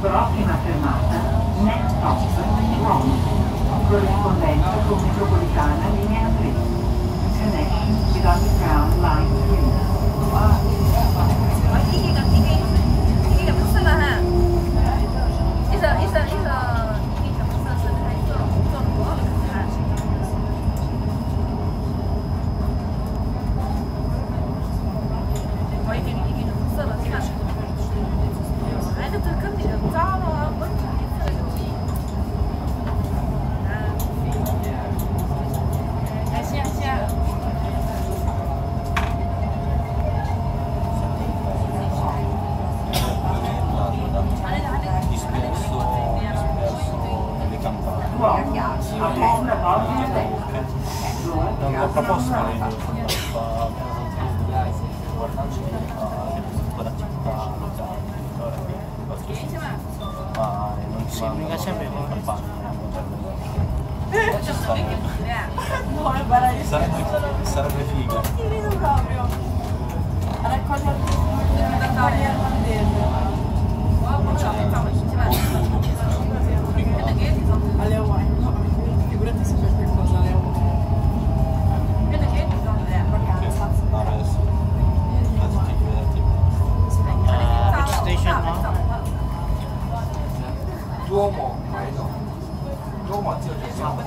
Prossima fermata, next Top, Roma, corrispondenza con Non l'ho proposto ma lei guardarci tutta l'attività ma non si mica sempre con fare sarebbe figo. 多么美旧多么精是多么